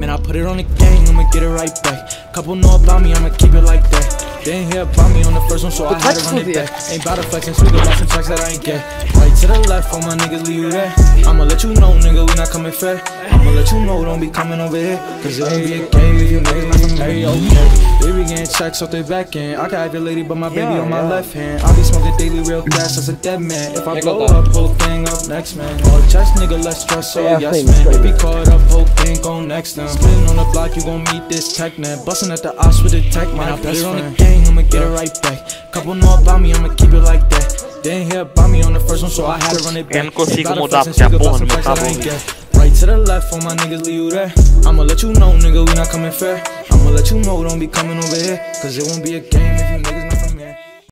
Man, I put it on the gang, I'ma get it right back. Couple know about me, I'ma keep it like that. They ain't hear about me on the first one, so I had to run it back. Ain't bout to flex and speak about some facts that I ain't get. Right to the left, all my niggas leave you there. I'ma let you know, nigga, we not coming fair. I'ma let you know, don't be coming over here. Cause it won't be a game if you niggas not from Hey, okay. Baby getting checks off the back end. I can have your lady, but my baby on my left hand. I be smoking daily real fast as a dead man. If I blow up, whole thing up next, man. All chest, nigga, let's stress, so yes, man. If he caught up, whole thing go next, then. Spinning on the block, you gon' meet this tech, man. Bustin' at the ops with the tech, man. I put it on the gang, I'ma get it right back. Couple know about me, I'ma keep it like that. They ain't hear about me on the first one, so I had to run it back. Eu não consigo Ain't bout to mudar porque a porra about do some meu facts that I tá ain't. Right to the left, all my niggas leave you there. I'ma let you know, nigga, we not coming fair. I'ma let you know, don't be coming over here. Cause it won't be a game if you niggas